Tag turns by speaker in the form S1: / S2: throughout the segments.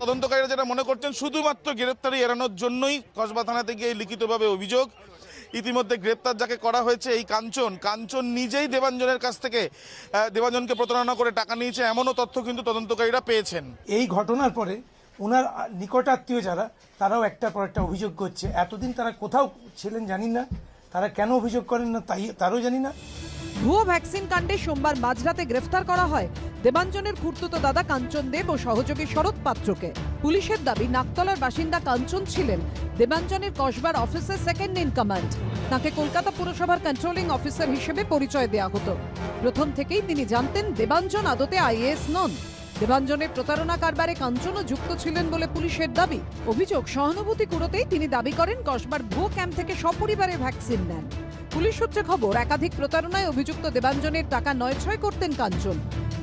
S1: তদন্তকারীরা যেটা মনে করছেন, শুধুমাত্র গ্রেপ্তারি এড়ানোর জন্যই কসবা থানা থেকে এই লিখিতভাবে অভিযোগ। ইতিমধ্যে গ্রেপ্তার যাকে করা হয়েছে, এই কাঞ্চন কাঞ্চন নিজেই দেবাঞ্জনের কাছ থেকে দেবাঞ্জনকে প্রতারণা করে টাকা নিয়েছে, এমনও তথ্য কিন্তু তদন্তকারীরা পেয়েছেন।
S2: এই ঘটনার পরে ওনার নিকটাত্মীয় যারা, তারাও একটার পর একটা অভিযোগ করছে। এতদিন তারা কোথাও ছিলেন জানি না, তারা কেন অভিযোগ করেন না, তাই তারও জানি না।
S3: ভুয়ো ভ্যাকসিন কাণ্ডে সোমবার মাঝরাতে গ্রেফতার করা হয়। দেবাঞ্জনের খুর্তুতো দাদা কাঞ্চন দেব ও সহযোগী শরৎ পাত্রকে। পুলিশের দাবি, নাকতলার বাসিন্দা কাঞ্চন ছিলেন দেবাঞ্জনের কসবার অফিসের সেকেন্ড ইন কমান্ড তাকে কলকাতা পুরসভার কন্ট্রোলিং অফিসার হিসেবে পরিচয় দেয়া হতো। প্রথম থেকেই তিনি জানতেন দেবাঞ্জন আদতে আইএএস নন। দেবাঞ্জনের প্রতারণা কারবারে কাঞ্চনও যুক্ত ছিলেন বলে পুলিশের দাবি। অভিযোগ, সহানুভূতি কুড়োতেই তিনি দাবি করেন, কসবার ভুয়ো ক্যাম্প থেকে সপরিবারে ভ্যাকসিন নেন। পুলিশ সূত্রে খবর, একাধিক প্রতারণায় অভিযুক্ত দেবাঞ্জনের টাকা নয়ছয় করতেন কাঞ্চন।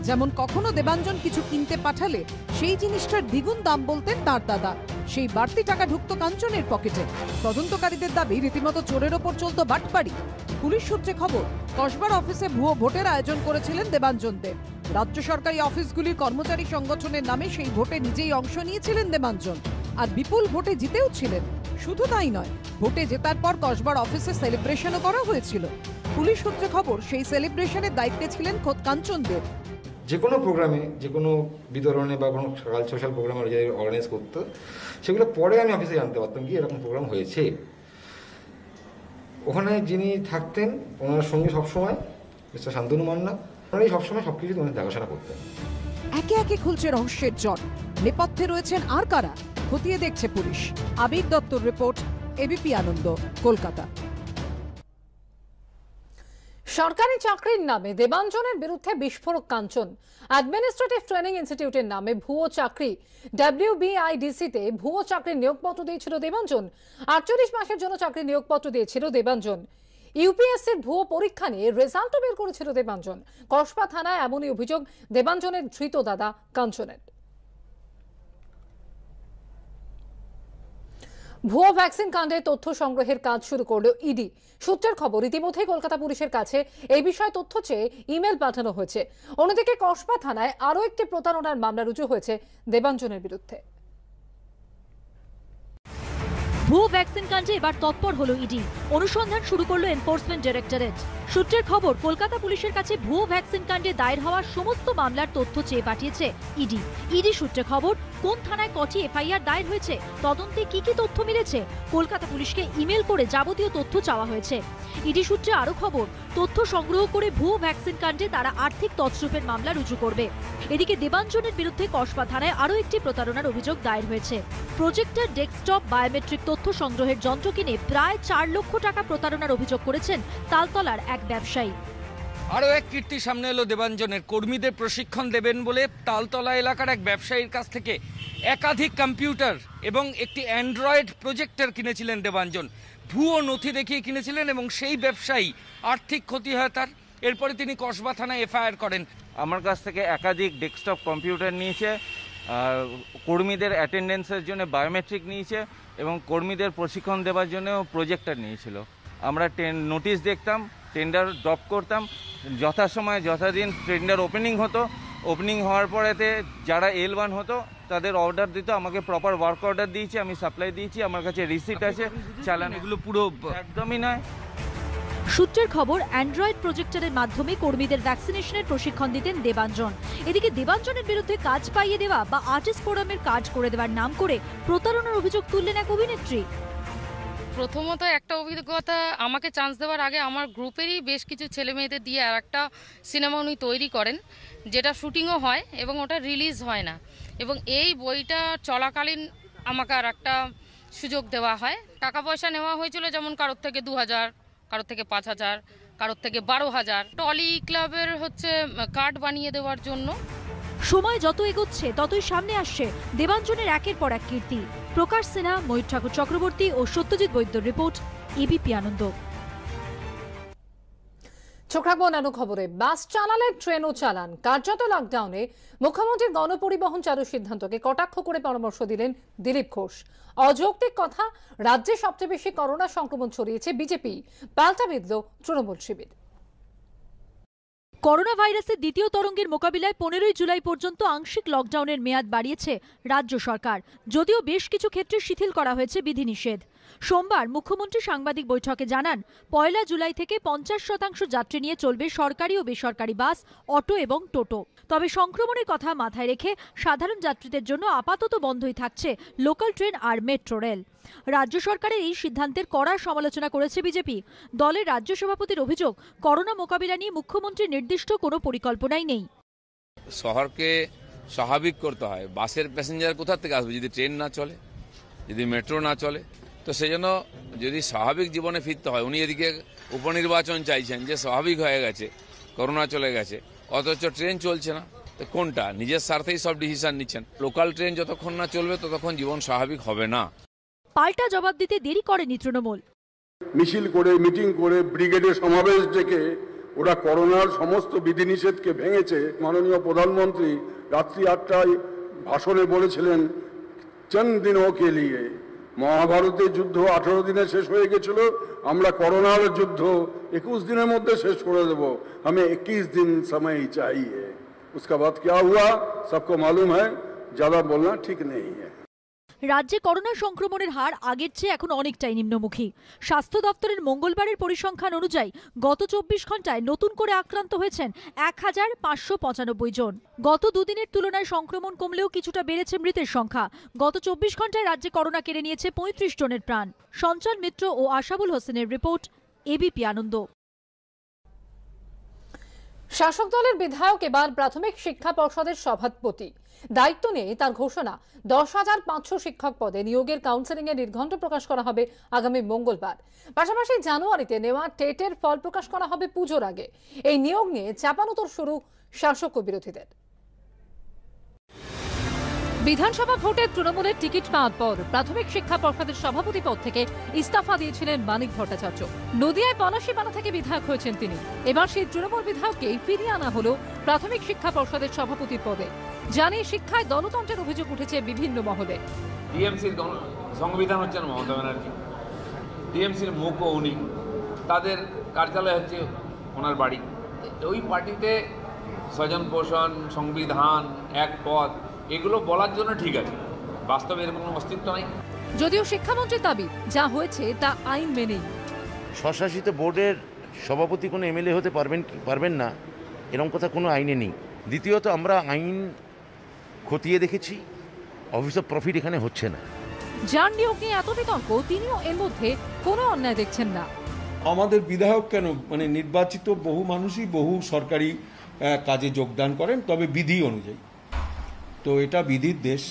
S3: যেমন কখনো দেবাঞ্জন কিছু কিনতে পাঠালে, সেই জিনিসটার দ্বিগুণ দাম বলতেন তার দাদা। সেই বাড়তি টাকা ঢুকতো কাঞ্চনের পকেটে। তদন্তকারীদের দাবি, রীতিমতো চোরের ওপর চলত বাটপাড়ি। পুলিশ সূত্রে খবর, কসবার অফিসে ভুয়ো ভোটের আয়োজন করেছিলেন দেবাঞ্জন দেব রাজ্য সরকারি অফিসগুলির কর্মচারী সংগঠনের নামে সেই ভোটে নিজেই অংশ নিয়েছিলেন দেবাঞ্জন। আর বিপুল ভোটে জিতেও ছিলেন। শুধু তাই নয় ভোটে জেতার পর কসবার অফিসে সেলিব্রেশনও করা হয়েছিল। পুলিশ সূত্রে খবর সেই সেলিব্রেশনের দায়িত্বে ছিলেন খোদ কাঞ্চন দেব।
S4: যে কোনো প্রোগ্রামে যে কোনো বিতরণে বা কোনো সোশ্যাল প্রোগ্রাম অর্গানাইজ করতো সেগুলো পরে আমি অফিসে জানতে পারতাম কি এরকম প্রোগ্রাম হয়েছে। ওখানে যিনি থাকতেন ওনার সঙ্গে সবসময় মিস্টার শান্তনু মান্না ওনারাই সবসময় সব কিছু তোমাদের দেখাশোনা করতেন।
S3: একে একে খুলছে রহস্যের জট নেপথ্যে রয়েছেন আর কারা? খতিয়ে দেখছে পুলিশ। আবির দত্তর রিপোর্ট, এবিপি আনন্দ, কলকাতা।
S5: সরকারি চাকরির নামে দেবাঞ্জনের বিরুদ্ধে বিস্ফোরক কাঞ্চন। অ্যাডমিনিস্ট্রেটিভ ট্রেনিং ইনস্টিটিউটের নামে ভুয়ো চাকরি। ডাব্লিউবিআইডিসিতে ভুয়ো চাকরির নিয়োগপত্র দিয়েছিল দেবাঞ্জন। আটচল্লিশ মাসের জন্য চাকরির নিয়োগপত্র দিয়েছিল দেবাঞ্জন। ইউপিএসসির ভুয়ো পরীক্ষা নিয়ে রেজাল্টও বের করেছিল দেবাঞ্জন। কসবা থানায় এমনই অভিযোগ দেবাঞ্জনের ধৃত দাদা কাঞ্চনের। ভুয়ো ভ্যাকসিন কাণ্ডে তথ্য সংগ্রহের কাজ শুরু করল ইডি। সূত্রের খবর ইতিমধ্যে কলকাতা পুলিশের কাছে এই বিষয়ে তথ্য চেয়ে ইমেল পাঠানো হয়েছে। অন্যদিকে কসবা থানায় আরও একটি প্রতারণার মামলা রুজু হয়েছে দেবাঞ্জনের বিরুদ্ধে।
S6: ভুয়ো ভ্যাকসিন কাণ্ডে এবার তৎপর হলো ইডি অনুসন্ধান শুরু করল এনফোর্সমেন্ট ডিরেক্টরেট সূত্রের খবর, কলকাতা পুলিশের কাছে ভুয়ো ভ্যাকসিন কাণ্ডে দায়ের হওয়া সমস্ত মামলার তথ্য চেয়ে পাঠিয়েছে ইডি ইডি সূত্রে খবর, কোন থানায় কটি এফআইআর দায়ের হয়েছে, তদন্তে কি কি তথ্য মিলেছে, কলকাতা পুলিশকে ইমেল করে যাবতীয় তথ্য চাওয়া হয়েছে। ইডি সূত্রে আরও খবর, তথ্য সংগ্রহ করে ভুয়ো ভ্যাকসিন কাণ্ডে তারা আর্থিক তছরূপের মামলা রুজু করবে। এদিকে দেবাঞ্জনের বিরুদ্ধে কসবা থানায় আরও একটি প্রতারণার অভিযোগ দায়ের হয়েছে। প্রজেক্টর ডেস্কটপ বায়োমেট্রিক তথ্য সংগ্রহের যন্ত্র কিনে প্রায় চার লক্ষ টাকা প্রতারণার অভিযোগ করেছেন তালতলার এক ব্যবসায়ী।
S7: আরও এক কীর্তি সামনে এলো দেবাঞ্জনের। কর্মীদের প্রশিক্ষণ দেবেন বলে তালতলা এলাকার এক ব্যবসায়ীর কাছ থেকে একাধিক কম্পিউটার এবং একটি অ্যান্ড্রয়েড প্রজেক্টর কিনেছিলেন দেবাঞ্জন। ভুয়ো নথি দেখিয়ে কিনেছিলেন এবং সেই ব্যবসায়ী আর্থিক ক্ষতি হয় তার। এরপরে তিনি কসবা থানায় এফআইআর করেন।
S8: আমার কাছ থেকে একাধিক ডেস্কটপ কম্পিউটার নিয়েছে কর্মীদের অ্যাটেন্ডেন্সের জন্য বায়োমেট্রিক নিয়েছে এবং কর্মীদের প্রশিক্ষণ দেওয়ার জন্য প্রজেক্টর নিয়েছিল। আমরা টেন নোটিশ দেখতাম টেন্ডার ড্রপ করতাম যথাসময়ে যথাদিন টেন্ডার ওপেনিং হতো ওপেনিং হওয়ার পরেতে যারা এল ওয়ান হতো তাদের অর্ডার দিত আমাকে প্রপার ওয়ার্ক অর্ডার দিয়েছি আমি সাপ্লাই দিয়েছি আমার কাছে রিসিপ্ট আছে চালান
S7: এগুলো পুরো
S8: একদমই নয়।
S6: সূত্রের খবর, অ্যান্ড্রয়েড প্রজেক্টরের মাধ্যমে কর্মীদের ভ্যাকসিনেশনের প্রশিক্ষণ দিতেন দেবাঞ্জন। এদিকে দেবাঞ্জনের বিরুদ্ধে কাজ পাইয়ে দেওয়া বা আর্টিস্ট ফোরামের কাজ করে দেওয়ার নাম করে প্রতারণার অভিযোগ তুললেন এক অভিনেত্রী।
S9: প্রথমত একটা অভিজ্ঞতা, আমাকে চান্স দেওয়ার আগে আমার গ্রুপেরই বেশ কিছু ছেলে মেয়েদের দিয়ে আর একটা সিনেমা উনি তৈরি করেন, যেটা শুটিংও হয় এবং ওটা রিলিজ হয় না। এবং এই বইটা চলাকালীন আমাকে আর একটা সুযোগ দেওয়া হয়। টাকা পয়সা নেওয়া হয়েছিল যেমন কারোর থেকে দু হাজার কারোর থেকে পাঁচ হাজার, কারোর থেকে বারো হাজার। টলি ক্লাবের হচ্ছে কার্ড বানিয়ে দেওয়ার জন্য।
S6: সময় যত এগোচ্ছে, ততই সামনে আসছে দেবাঞ্জনের একের পর এক কীর্তি। প্রকাশ সিনহা, ময়ূর ঠাকুর চক্রবর্তী ও সত্যজিৎ বৈদ্যর রিপোর্ট এবিপি আনন্দ।
S5: চোখ খবরে। বাস চালালে ট্রেনও চালান। কার্যত লকডাউনে মুখ্যমন্ত্রীর গণপরিবহন চালুর সিদ্ধান্তকে কটাক্ষ করে পরামর্শ দিলেন দিলীপ ঘোষ। অযৌক্তিক কথা, রাজ্যে সবচেয়ে বেশি করোনা সংক্রমণ ছড়িয়েছে বিজেপি। পাল্টা বিঁধল তৃণমূল শিবির।
S6: করোনা ভাইরাসের দ্বিতীয় তরঙ্গের মোকাবিলায় পনেরোই জুলাই পর্যন্ত আংশিক লকডাউনের মেয়াদ বাড়িয়েছে রাজ্য সরকার, যদিও বেশ কিছু ক্ষেত্রে শিথিল করা হয়েছে বিধিনিষেধ। সোমবার মুখ্যমন্ত্রী সাংবাদিক বৈঠকে জানান, পয়লা জুলাই থেকে পঞ্চাশ শতাংশ যাত্রী নিয়ে চলবে সরকারি ও বেসরকারি বাস, অটো এবং টোটো। তবে সংক্রমণের কথা মাথায় রেখে সাধারণ যাত্রীদের জন্য আপাতত বন্ধই থাকছে লোকাল ট্রেন আর মেট্রো রেল। রাজ্য সরকারের এই সিদ্ধান্তের কড়া সমালোচনা করেছে বিজেপি। দলের রাজ্য সভাপতির অভিযোগ, করোনা মোকাবিলা নিয়ে মুখ্যমন্ত্রীর নির্দিষ্ট কোনো পরিকল্পনাই নেই।
S10: শহরকে স্বাভাবিক করতে হয়। বাসের প্যাসেঞ্জার কোথা থেকে আসবে? যদি ট্রেন না চলে, যদি মেট্রো না চলে, তো সেই জন্য যদি স্বাভাবিক জীবনে ফিরতে হয়, উনি এদিকে উপনির্বাচন চাইছেন যে স্বাভাবিক হয়ে গেছে, করোনা চলে গেছে, অথচ ট্রেন চলছে না, তো কোনটা? নিজের স্বার্থেই সব ডিসিশন নিচ্ছেন। লোকাল ট্রেন যতক্ষণ না চলবে, ততক্ষণ জীবন স্বাভাবিক হবে না।
S6: পাল্টা জবাব দিতে দেরি করেনি তৃণমূল
S11: মিছিল করে মিটিং করে ব্রিগেডে সমাবেশ ডেকে ওরা করোনার সমস্ত বিধিনিষেধকে ভেঙেছে মাননীয় প্রধানমন্ত্রী রাত্রি আটটায় ভাষণে বলেছিলেন চন্দ দিনও কে লিয়ে মহাভারতের যুদ্ধ আঠারো দিনে শেষ হয়ে গেছিল আমরা করোনার যুদ্ধ একুশ দিনের মধ্যে শেষ করে দেব हमें इक्कीस दिन समय चाहिए उसका बाद क्या हुआ सबको मालूम है ज़्यादा बोलना ठीक नहीं है
S6: রাজ্যে করোনা সংক্রমণের হার আগের চেয়ে এখন অনেকটাই নিম্নমুখী। স্বাস্থ্য দপ্তরের মঙ্গলবারের পরিসংখ্যান অনুযায়ী গত চব্বিশ ঘন্টায় নতুন করে আক্রান্ত হয়েছেন এক হাজার পাঁচশো পঁচানব্বই জন। গত দুদিনের তুলনায় সংক্রমণ কমলেও কিছুটা বেড়েছে মৃতের সংখ্যা। গত চব্বিশ ঘন্টায় রাজ্যে করোনা কেড়ে নিয়েছে পঁয়ত্রিশ জনের প্রাণ। সঞ্চার মিত্র ও আশাবুল হোসেনের রিপোর্ট এবিপি আনন্দ।
S5: শাসক দলের বিধায়ক এবার প্রাথমিক শিক্ষা পর্ষদের সভাপতি। দায়িত্ব নিয়ে তার ঘোষণা, দশ হাজার পাঁচশো শিক্ষক পদে নিয়োগের কাউন্সেলিং এর নির্ঘণ্ট প্রকাশ করা হবে আগামী মঙ্গলবার। পাশাপাশি জানুয়ারিতে নেওয়া টেটের ফল প্রকাশ করা হবে পুজোর আগে। এই নিয়োগ নিয়ে চাপানোতর শুরু শাসক ও বিরোধীদের বিধানসভা ভোটে তৃণমূলের টিকিট পাওয়ার পর প্রাথমিক শিক্ষা পর্ষদের সভাপতি পদ থেকে ইস্তফা দিয়েছিলেন মানিক ভট্টাচার্য। নদিয়ায় পলাশীপানা থেকে বিধায়ক হয়েছেন তিনি। এবার সেই তৃণমূল বিধায়ককেই ফিরিয়ে আনা হলো প্রাথমিক শিক্ষা পর্ষদের সভাপতির পদে। জানিয়ে শিক্ষায় দলতন্ত্রের অভিযোগ উঠেছে বিভিন্ন মহলে।
S10: টিএমসির সংবিধান হচ্ছেন মমতা ব্যানার্জি। টিএমসির মুখও উনি। তাদের কার্যালয় হচ্ছে ওনার বাড়ি। ওই পার্টিতে স্বজন পোষণ সংবিধান, এক পদ এগুলো বলার জন্য ঠিক আছে। বাস্তবে এর কোনো অস্তিত্ব নেই।
S5: যদিও শিক্ষামন্ত্রীর দাবি যা হয়েছে তা আইন মেনেই।
S12: স্বশাসিত বোর্ডের সভাপতি কোনো এমএলএ হতে পারবেন পারবেন না এরকম কথা কোনো আইনে নেই। দ্বিতীয়ত আমরা আইন খতিয়ে দেখেছি অফিস অফ প্রফিট এখানে হচ্ছে না।
S5: যার নিয়োগ নিয়ে এত বিতর্ক তিনিও এর মধ্যে কোনো অন্যায় দেখছেন না।
S13: আমাদের বিধায়ক কেন? মানে নির্বাচিত বহু মানুষই বহু সরকারি কাজে যোগদান করেন তবে বিধি অনুযায়ী। তো এটা বিধির দেশ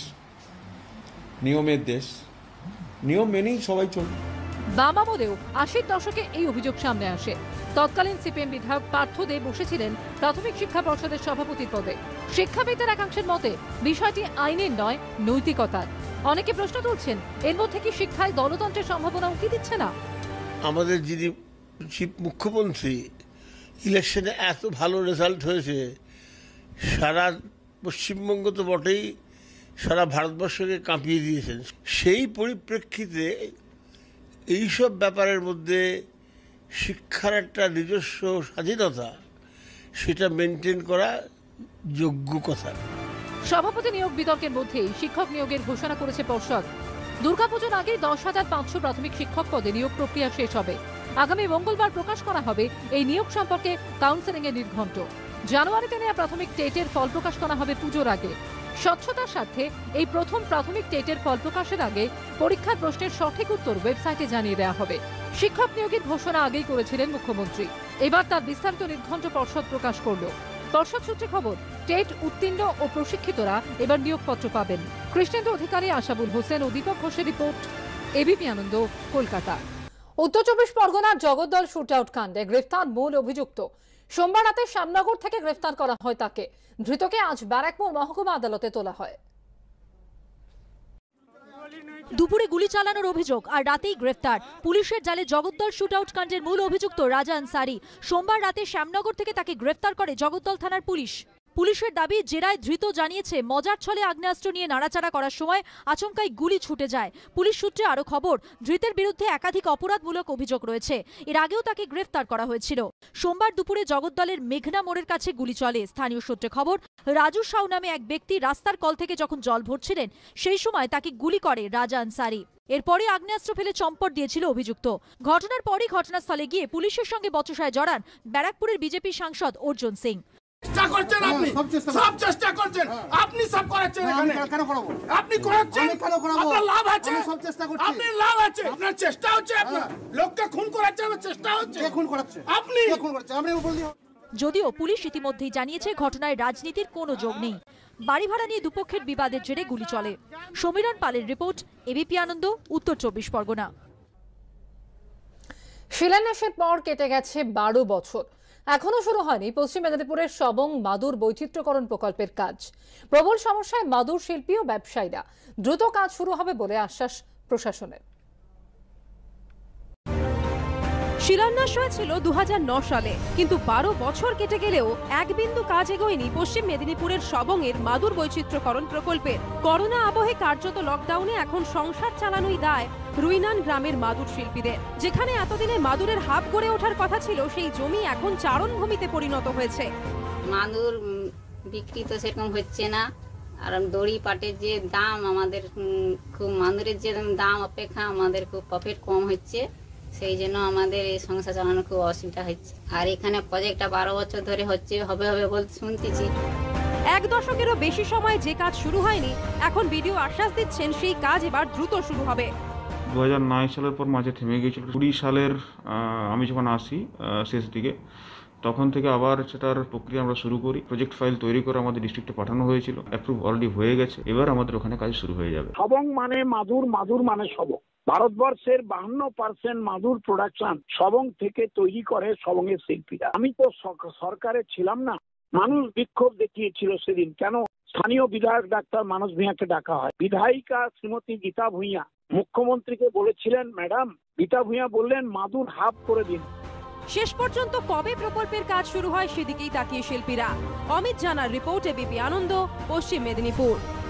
S13: নিয়মের দেশ। নিয়ম মেনেই সবাই চলবে
S5: বাম আমলেও আশির দশকে এই অভিযোগ সামনে আসে। তৎকালীন সিপিএম বিধায়ক পার্থ দে বসেছিলেন প্রাথমিক শিক্ষা পর্ষদের সভাপতির পদে। শিক্ষাবিদদের একাংশের মতে বিষয়টি আইনের নয় নৈতিকতার। অনেকে প্রশ্ন তুলছেন এর মধ্যে কি শিক্ষায় দলতন্ত্রের সম্ভাবনা উঁকি দিচ্ছে না?
S14: আমাদের যিনি চিফ মুখ্যমন্ত্রী ইলেকশনে এত ভালো রেজাল্ট হয়েছে সারা পশ্চিমবঙ্গ তো বটেই সারা ভারতবর্ষকে কাঁপিয়ে দিয়েছেন। সেই পরিপ্রেক্ষিতে এইসব ব্যাপারের মধ্যে শিক্ষার একটা নিজস্ব স্বাধীনতা, সেটা মেনটেন করা যোগ্য কথা।
S5: সভাপতি নিয়োগ বিতর্কের মধ্যেই শিক্ষক নিয়োগের ঘোষণা করেছে পর্ষদ। দুর্গাপুজোর আগেই দশ হাজার পাঁচশো প্রাথমিক শিক্ষক পদে নিয়োগ প্রক্রিয়া শেষ হবে। আগামী মঙ্গলবার প্রকাশ করা হবে এই নিয়োগ সম্পর্কে কাউন্সেলিং এর নির্ঘণ্ট। জানুয়ারিতে নেওয়া প্রাথমিক টেটের ফল প্রকাশ করা হবে পুজোর আগে। স্বচ্ছতার স্বার্থে এই প্রথম প্রাথমিক টেটের ফল প্রকাশের আগে পরীক্ষার প্রশ্নের সঠিক উত্তর ওয়েবসাইটে জানিয়ে দেওয়া হবে। শিক্ষক নিয়োগের ঘোষণা আগেই করেছিলেন মুখ্যমন্ত্রী। এবার তার বিস্তারিত নির্ঘণ্ট পর্ষদ প্রকাশ করল। পর্ষদ সূত্রে খবর, টেট উত্তীর্ণ ও প্রশিক্ষিতরা এবার নিয়োগপত্র পাবেন। কৃষ্ণেন্দু অধিকারী আশাবুল হোসেন ও দীপক ঘোষের রিপোর্ট, এবিপি আনন্দ, কলকাতা। উত্তর চব্বিশ পরগনার জগদ্দল শুট আউট কাণ্ডে গ্রেফতার মূল অভিযুক্ত। সোমবার রাতে শ্যামনগর থেকে গ্রেফতার করা হয় তাকে। ধৃতকে আজ ব্যারাকপুর মহকুমা আদালতে তোলা হয়।
S6: দুপুরে গুলি চালানোর অভিযোগ আর রাতেই গ্রেফতার। পুলিশের জালে জগদ্দল শুট আউট কাণ্ডের মূল অভিযুক্ত রাজা আনসারি। সোমবার রাতে শ্যামনগর থেকে তাকে গ্রেফতার করে জগদ্দল থানার পুলিশ। পুলিশের দাবি, জেরায় ধৃত জানিয়েছে, মজার ছলে আগ্নেয়াস্ত্র নিয়ে নাড়াচাড়া করার সময় আচমকাই গুলি ছুটে যায়। পুলিশ সূত্রে আরও খবর, ধৃতের বিরুদ্ধে একাধিক অপরাধমূলক অভিযোগ রয়েছে। এর আগেও তাকে গ্রেফতার করা হয়েছিল। সোমবার দুপুরে জগদ্দলের মেঘনা মোড়ের কাছে গুলি চলে। স্থানীয় সূত্রে খবর, রাজু সাউ নামে এক ব্যক্তি রাস্তার কল থেকে যখন জল ভরছিলেন, সেই সময় তাকে গুলি করে রাজা আনসারি। এরপরে আগ্নেয়াস্ত্র ফেলে চম্পট দিয়েছিল অভিযুক্ত। ঘটনার পরই ঘটনাস্থলে গিয়ে পুলিশের সঙ্গে বচসায় জড়ান ব্যারাকপুরের বিজেপি সাংসদ অর্জুন সিং।
S15: চেষ্টা করছেন আপনি? সব চেষ্টা করছেন। আপনি সব করাচ্ছেন এখানে? আপনি করাচ্ছেন? আপনার লাভ আছে। সব চেষ্টা করছি। আপনি লাভ আছে। আপনার চেষ্টা হচ্ছে আপনার। লোককে খুন করাচ্ছে আপনার চেষ্টা হচ্ছে। খুন করাচ্ছে? আপনি খুন করাচ্ছে? আপনি বললি
S6: যদিও পুলিশ ইতিমধ্যেই জানিয়েছে ঘটনায় রাজনীতির কোনো যোগ নেই। বাড়ি ভাড়া নিয়ে দুপক্ষের বিবাদের জেরে গুলি চলে। সমীরণ পালের রিপোর্ট এবিপি আনন্দ উত্তর চব্বিশ পরগনা।
S5: শিলান্যাসের পর কেটে গেছে বারো বছর। এখনও শুরু হয়নি পশ্চিম মেদিনীপুরের সবং মাদুর বৈচিত্র্যকরণ প্রকল্পের কাজ। প্রবল সমস্যায় মাদুর শিল্পী ও ব্যবসায়ীরা। দ্রুত কাজ শুরু হবে বলে আশ্বাস প্রশাসনের।
S16: শিলান্যাস হয়েছিল দু সালে, কিন্তু বারো বছর কেটে গেলেও এক বিন্দু কাজ এগোয়নি পশ্চিম মেদিনীপুরের সবংয়ের মাদুর বৈচিত্র্যকরণ প্রকল্পের। করোনা আবহে কার্যত লকডাউনে এখন সংসার চালানোই দায় রুইনান গ্রামের মাদুর শিল্পীদের। যেখানে এতদিনে মাদুরের হাব গড়ে ওঠার কথা ছিল, সেই জমি এখন চারণভূমিতে পরিণত হয়েছে।
S17: মাদুর বিক্রি তো সেরকম হচ্ছে না। আর দড়ি পাটের যে দাম, আমাদের খুব মাদুরের যে দাম অপেক্ষা আমাদের খুব প্রফিট কম হচ্ছে। সেই জন্য আমাদের এই সংসার চালানো খুব অসুবিধা হচ্ছে। আর এখানে প্রজেক্টটা বারো বছর ধরে হচ্ছে হবে হবে বলতে শুনতেছি।
S16: এক দশকেরও বেশি সময় যে কাজ শুরু হয়নি এখন বিডিও আশ্বাস দিচ্ছেন সেই কাজ এবার দ্রুত শুরু হবে।
S18: দু হাজার নয় সালের পর মাঝে থেমে গিয়েছিল। কুড়ি সালের আমি যখন আসি শেষ দিকে তখন থেকে আবার সেটার প্রক্রিয়া আমরা শুরু করি। প্রজেক্ট ফাইল তৈরি করে আমাদের ডিস্ট্রিক্টে পাঠানো হয়েছিল। অ্যাপ্রুভ অলরেডি হয়ে গেছে। এবার আমাদের ওখানে কাজ শুরু হয়ে যাবে।
S19: সবং মানে মাদুর মাদুর মানে সবং। ভারতবর্ষের বাহান্ন পার্সেন্ট মাদুর প্রোডাকশন সবং থেকে তৈরি করে সবংয়ের শিল্পীরা। আমি তো সরকারে ছিলাম না। মানুষ বিক্ষোভ দেখিয়েছিল সেদিন। কেন? স্থানীয় বিধায়ক ডাক্তার মানস ভূঁইয়াকে ডাকা হয়। বিধায়িকা শ্রীমতী গীতা ভূঁইয়া। মুখ্যমন্ত্রীকে বলেছিলেন, ম্যাডাম, গীতা ভূঁইয়া বললেন, মাদুর হাফ করে দিন।
S16: শেষ পর্যন্ত কবে প্রকল্পের কাজ শুরু হয় সেদিকেই তাকিয়ে শিল্পীরা। অমিত জানার রিপোর্ট এবিপি আনন্দ, পশ্চিম মেদিনীপুর।